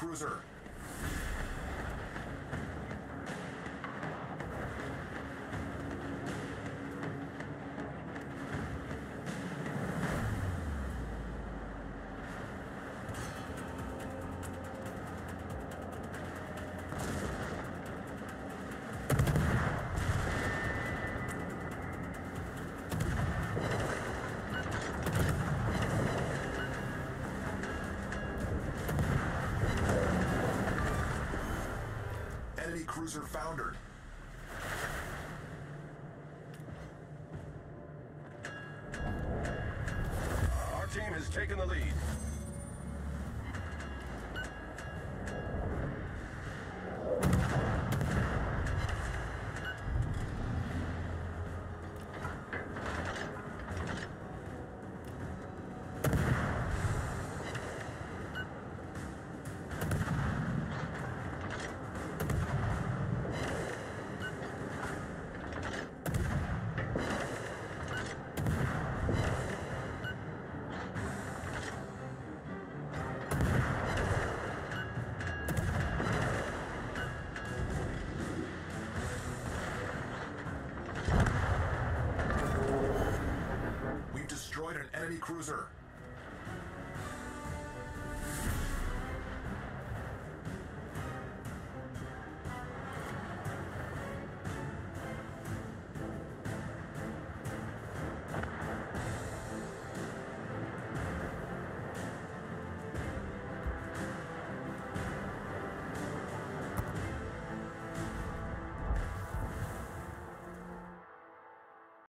Cruiser. Enemy cruiser foundered. Our team has taken the lead. Enemy cruiser.